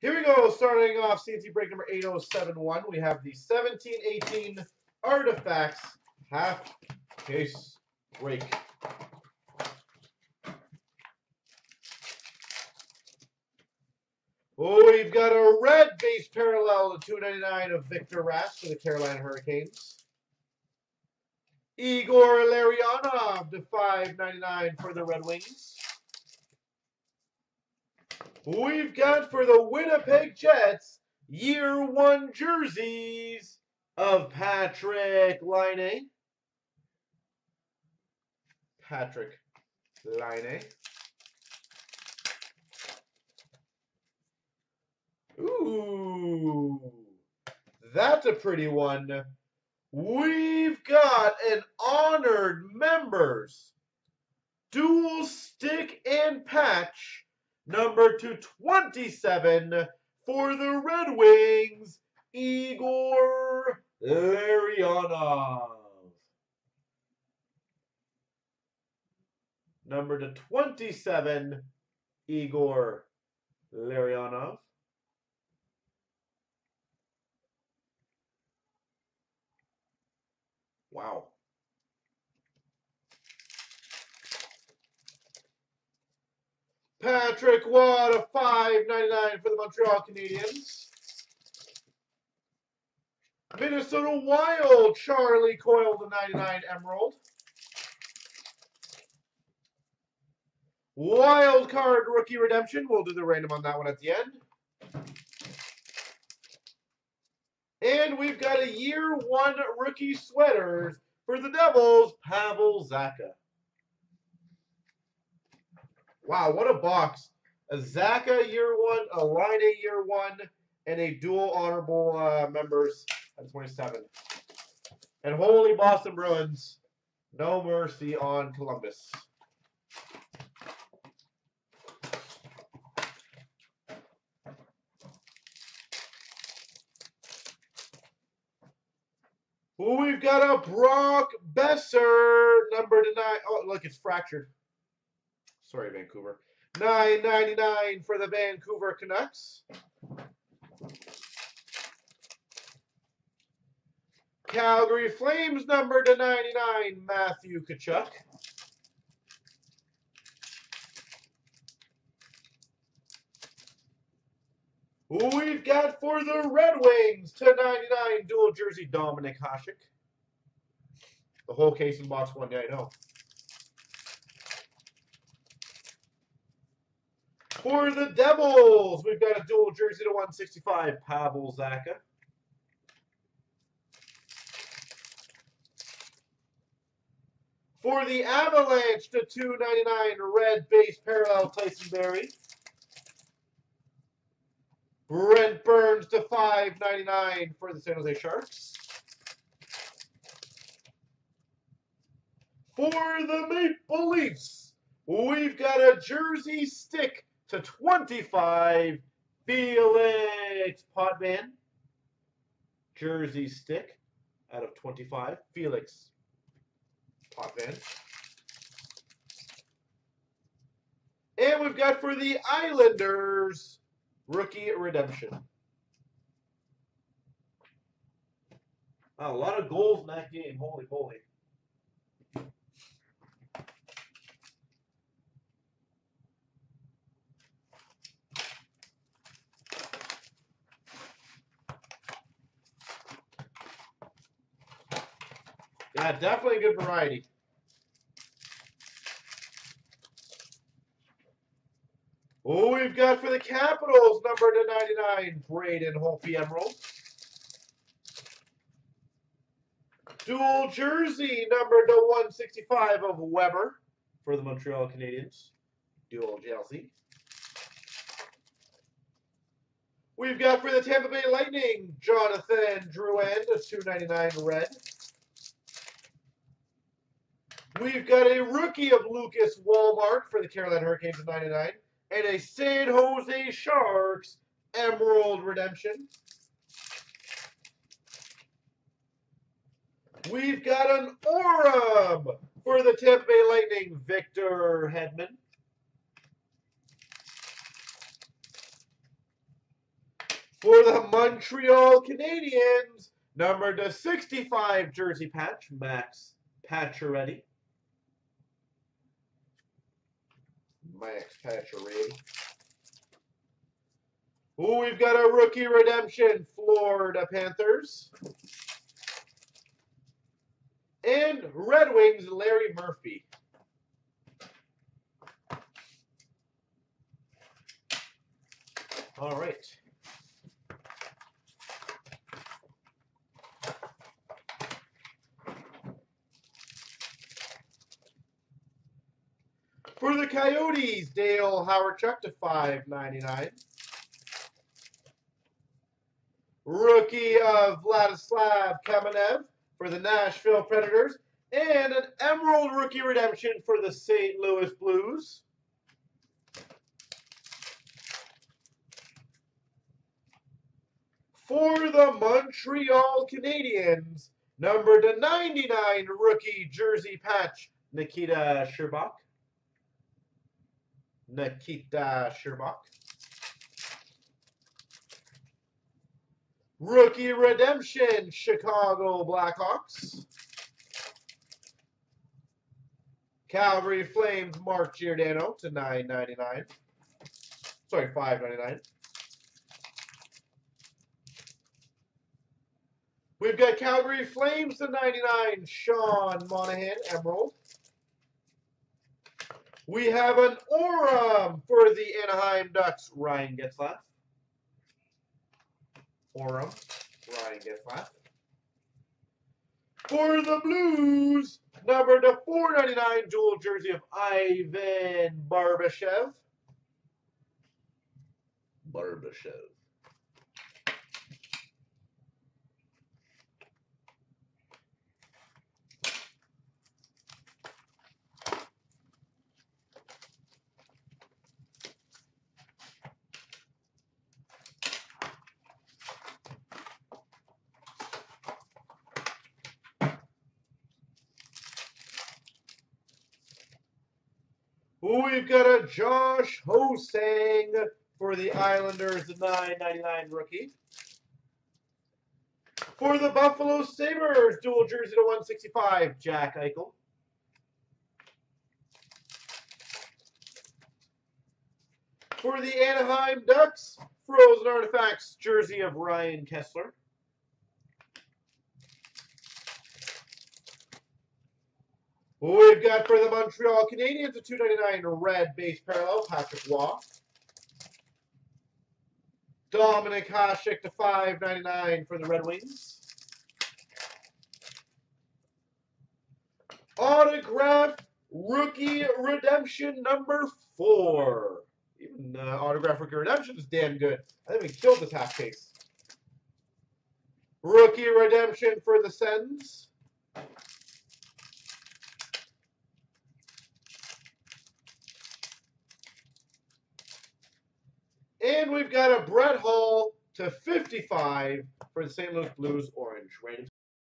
Here we go. Starting off CNC break number 8071. We have the 1718 Artifacts half case break. Oh, we've got a red base parallel to 299 of Victor Rask for the Carolina Hurricanes. Igor Larionov to 599 for the Red Wings. We've got for the Winnipeg Jets year one jerseys of Patrik Laine. Patrik Laine. Ooh, that's a pretty one. We've got an honored members dual stick and patch number 227 for the Red Wings, Igor Larionov. Number to 27, Igor Larionov. Wow. Patrick Roy, ninety nine for the Montreal Canadiens. Minnesota Wild, Charlie Coyle, the 99 Emerald. Wild card rookie redemption. We'll do the random on that one at the end. And we've got a year one rookie sweaters for the Devils, Pavel Zacha. Wow, what a box. A Zacha year one, a Laine year one, and a dual honorable uh, members at 27. And holy Boston Bruins, no mercy on Columbus. We've got a Brock Boeser, number to nine. Oh, look, it's fractured. Sorry, Vancouver. 9.99 for the Vancouver Canucks. Calgary Flames number to 99, Matthew Tkachuk. We've got for the Red Wings to 99 dual jersey Dominik Hasek. The whole case in box one, yeah, I know. For the Devils, we've got a dual jersey to 165, Pavel Zacha. For the Avalanche to 299, red base parallel Tyson Barrie. Brent Burns to 5.99 for the San Jose Sharks. For the Maple Leafs, we've got a jersey stick to 25, Felix Potvin. Jersey stick out of 25, Felix Potvin. And we've got for the Islanders, Rookie Redemption. a lot of goals in that game. Holy holy. Yeah, definitely a good variety. Oh, we've got for the Capitals, number to 99, Braden Holtby Emerald. Dual jersey, number to 165 of Weber for the Montreal Canadiens. Dual jersey. We've got for the Tampa Bay Lightning, Jonathan Drouin, a 299 red. We've got a rookie of Lucas Wallmark for the Carolina Hurricanes of 99 and a San Jose Sharks Emerald Redemption. We've got an Aurum for the Tampa Bay Lightning, Victor Hedman. For the Montreal Canadiens, number to 65 jersey patch, Max Pacioretty. Max Pacioretty. Ooh, we've got a rookie redemption, Florida Panthers. And Red Wings, Larry Murphy. All right. For the Coyotes, Dale Hawerchuk to 599. Rookie of Vladislav Kamenev for the Nashville Predators. And an Emerald Rookie Redemption for the St. Louis Blues. For the Montreal Canadiens, number to 99 rookie jersey patch, Nikita Scherbak. Nikita Scherbak. Rookie Redemption, Chicago Blackhawks. Calgary Flames, Mark Giordano to 9.99. Sorry, 5.99. We've got Calgary Flames to 99, Sean Monahan, Emerald. We have an Aurum for the Anaheim Ducks, Ryan Getzlaf. Aurum, Ryan Getzlaf. For the Blues, number to 499 dual jersey of Ivan Barbashev. Barbashev. We've got a Josh Ho-Sang for the Islanders, the 9.99 rookie. For the Buffalo Sabres, dual jersey to 165, Jack Eichel. For the Anaheim Ducks, Frozen Artifacts jersey of Ryan Kesler. We've got for the Montreal Canadiens a 299 red base parallel, Patrick Roy. Dominik Hasek to 599 for the Red Wings. Autograph rookie redemption number four. Even uh, autograph rookie redemption is damn good. I think we killed this half case. Rookie redemption for the Sens. And we've got a Brett Hull to 55 for the St. Louis Blues Orange. Randy.